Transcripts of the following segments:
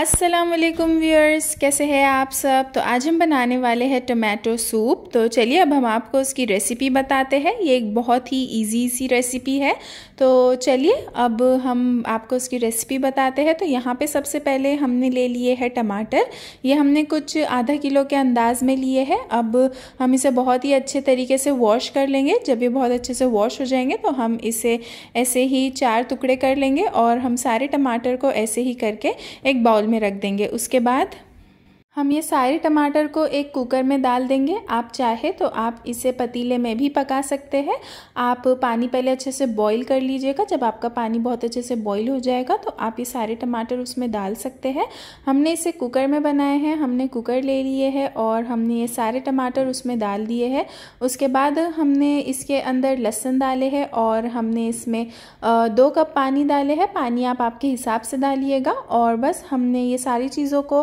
अस्सलाम वालेकुम व्यूअर्स कैसे हैं आप सब? तो आज हम बनाने वाले हैं टोमेटो सूप तो चलिए, अब हम आपको उसकी रेसिपी बताते हैं। ये एक बहुत ही इजी सी रेसिपी है। तो चलिए, अब हम आपको उसकी रेसिपी बताते हैं। तो यहाँ पे सबसे पहले हमने ले लिए है टमाटर। ये हमने कुछ आधा किलो के अंदाज में लिए हैं। अब हम इसे बहुत ही अच्छे तरीके से वॉश कर लेंगे। जब ये बहुत अच्छे से वॉश हो जाएँगे तो हम इसे ऐसे ही चार टुकड़े कर लेंगे और हम सारे टमाटर को ऐसे ही करके एक बाउल में रख देंगे। उसके बाद हम ये सारे टमाटर को एक कुकर में डाल देंगे। आप चाहे तो आप इसे पतीले में भी पका सकते हैं। आप पानी पहले अच्छे से बॉईल कर लीजिएगा। जब आपका पानी बहुत अच्छे से बॉईल हो जाएगा तो आप ये सारे टमाटर उसमें डाल सकते हैं। हमने इसे कुकर में बनाए हैं, हमने कुकर ले लिए है और हमने ये सारे टमाटर उसमें डाल दिए हैं। उसके बाद हमने इसके अंदर लहसुन डाले हैं और हमने इसमें दो कप पानी डाले हैं। पानी आप आपके हिसाब से डालिएगा और बस हमने ये सारी चीज़ों को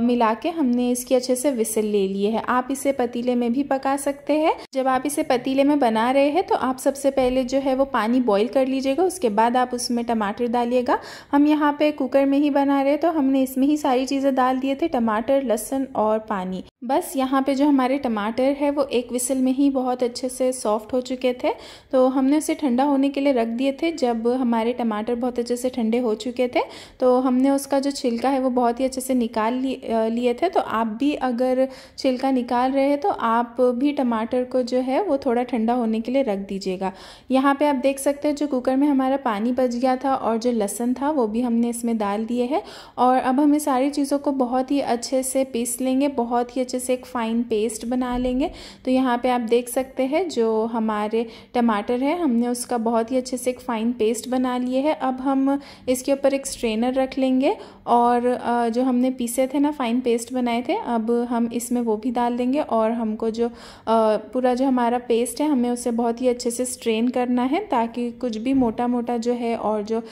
मिला के हमने इसकी अच्छे से विसल ले लिए है। आप इसे पतीले में भी पका सकते हैं। जब आप इसे पतीले में बना रहे हैं तो आप सबसे पहले जो है वो पानी बॉईल कर लीजिएगा। उसके बाद आप उसमें टमाटर डालिएगा। हम यहाँ पे कुकर में ही बना रहे तो हमने इसमें ही सारी चीज़ें डाल दिए थे, टमाटर, लहसुन और पानी। बस यहाँ पे जो हमारे टमाटर है, वो एक विसल में ही बहुत अच्छे से सॉफ्ट हो चुके थे। तो हमने उसे ठंडा होने के लिए रख दिए थे, जब हमारे टमाटर बहुत अच्छे से ठंडे हो चुके थे। तो हमने उसका जो छिलका है, वो बहुत ही अच्छे से निकाल लिए थे। तो आप भी अगर छिलका निकाल रहे हैं तो आप भी टमाटर को जो है, वो थोड़ा ठंडा होने के लिए रख दीजिएगा। यहाँ पर आप देख सकते हैं, जो कुकर में हमारा पानी बच गया था और जो लहसन था, वो भी हमने इसमें डाल दिए है। और अब हम सारी चीज़ों को बहुत ही अच्छे से पीस लेंगे, बहुत ही अच्छे से एक फ़ाइन पेस्ट बना लेंगे। तो यहाँ पर आप देख सकते हैं, जो हमारे टमाटर है, हमने उसका बहुत ही अच्छे से एक फ़ाइन पेस्ट बना लिए है। अब हम इसके ऊपर एक स्ट्रेनर रख लेंगे और जो हमने पीसे थे ना फाइन पेस्ट बनाए थे, अब हम इसमें वो भी डाल देंगे और हमको जो पूरा जो हमारा पेस्ट है, हमें उसे बहुत ही अच्छे से स्ट्रेन करना है ताकि कुछ भी मोटा मोटा जो है और जो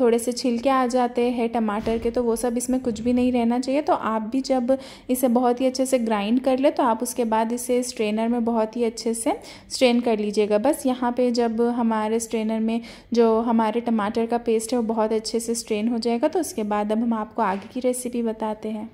थोड़े से छिलके आ जाते हैं टमाटर के तो वो सब इसमें कुछ भी नहीं रहना चाहिए। तो आप भी जब इसे बहुत ही अच्छे से ग्राइंड कर ले तो आप उसके बाद इसे स्ट्रेनर में बहुत ही अच्छे से स्ट्रेन कर लीजिएगा। बस यहाँ पे जब हमारे स्ट्रेनर में जो हमारे टमाटर का पेस्ट है, वो बहुत अच्छे से स्ट्रेन हो जाएगा तो उसके बाद अब हम आपको आगे की रेसिपी बताते हैं।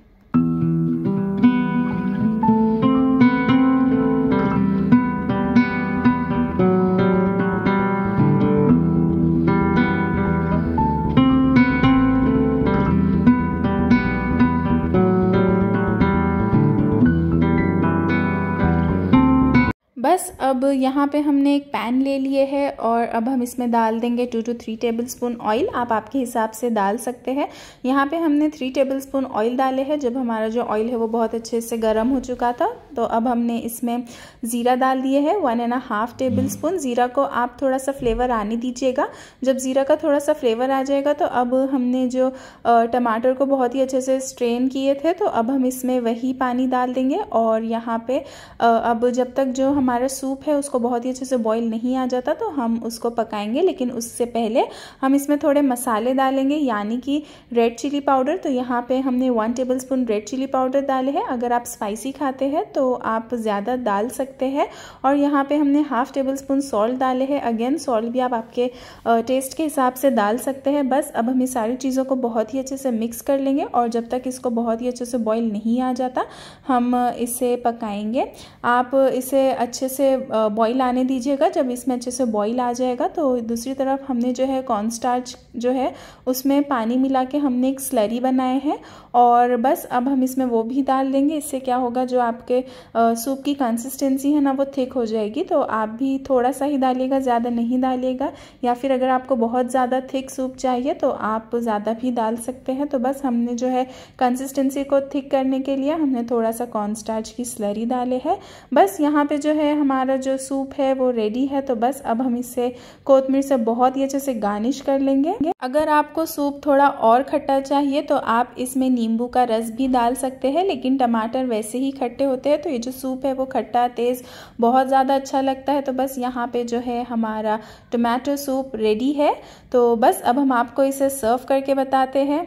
बस अब यहाँ पे हमने एक पैन ले लिए है और अब हम इसमें डाल देंगे two to three tablespoon oil आप आपके हिसाब से डाल सकते हैं। यहाँ पे हमने थ्री टेबल स्पून ऑयल डाले हैं, जब हमारा जो ऑयल है वो बहुत अच्छे से गर्म हो चुका था तो अब हमने इसमें ज़ीरा डाल दिए है one and half tablespoon ज़ीरा को आप थोड़ा सा फ्लेवर आने दीजिएगा। जब ज़ीरा का थोड़ा सा फ्लेवर आ जाएगा तो अब हमने जो टमाटर को बहुत ही अच्छे से स्ट्रेन किए थे तो अब हम इसमें वही पानी डाल देंगे और यहाँ पे अब जब तक जो हमारा हमारा सूप है, उसको बहुत ही अच्छे से बॉईल नहीं आ जाता तो हम उसको पकाएँगे। लेकिन उससे पहले हम इसमें थोड़े मसाले डालेंगे, यानी कि रेड चिली पाउडर तो यहाँ पे हमने one tablespoon red chilli powder डाले हैं। अगर आप स्पाइसी खाते हैं तो आप ज़्यादा डाल सकते हैं। और यहाँ पे हमने हाफ़ टेबल स्पून सॉल्ट डाले हैं। अगेन सॉल्ट भी आप आपके टेस्ट के हिसाब से डाल सकते हैं। बस अब हम इस सारी चीज़ों को बहुत ही अच्छे से मिक्स कर लेंगे और जब तक इसको बहुत ही अच्छे से बॉईल नहीं आ जाता, हम इसे पकाएँगे। आप इसे अच्छे अच्छे से बॉईल आने दीजिएगा। जब इसमें अच्छे से बॉईल आ जाएगा तो दूसरी तरफ़ हमने जो है कॉर्न स्टार्च जो है, उसमें पानी मिला के हमने एक स्लरी बनाए हैं। और बस अब हम इसमें वो भी डाल देंगे। इससे क्या होगा, जो आपके सूप की कंसिस्टेंसी है ना, वो थिक हो जाएगी। तो आप भी थोड़ा सा ही डालिएगा, ज़्यादा नहीं डालिएगा। या फिर अगर आपको बहुत ज़्यादा थिक सूप चाहिए तो आप ज़्यादा भी डाल सकते हैं। तो बस हमने जो है कंसिस्टेंसी को थिक करने के लिए हमने थोड़ा सा कॉर्न स्टार्च की स्लरी डाले है। बस यहाँ पे जो है हमारा जो सूप है वो रेडी है तो बस अब हम इसे कोतमीर से बहुत ही अच्छे से गार्निश कर लेंगे। अगर आपको सूप थोड़ा और खट्टा चाहिए तो आप इसमें नींबू का रस भी डाल सकते हैं, लेकिन टमाटर वैसे ही खट्टे होते हैं तो ये जो सूप है वो खट्टा, तेज़, बहुत ज़्यादा अच्छा लगता है। तो बस यहाँ पे जो है हमारा टमाटो सूप रेडी है। तो बस अब हम आपको इसे सर्व करके बताते हैं।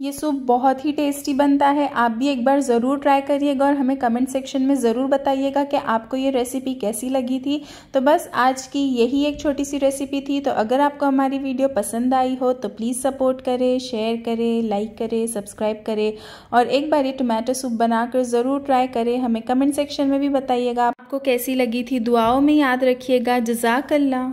ये सूप बहुत ही टेस्टी बनता है। आप भी एक बार ज़रूर ट्राई करिएगा और हमें कमेंट सेक्शन में ज़रूर बताइएगा कि आपको ये रेसिपी कैसी लगी थी। तो बस आज की यही एक छोटी सी रेसिपी थी। तो अगर आपको हमारी वीडियो पसंद आई हो तो प्लीज़ सपोर्ट करें शेयर करें लाइक करें सब्सक्राइब करें और एक बार ये टोमेटो सूप बनाकर ज़रूर ट्राई करें। हमें कमेंट सेक्शन में भी बताइएगा। आपको कैसी लगी थी? दुआओं में याद रखिएगा। जजाकल्ला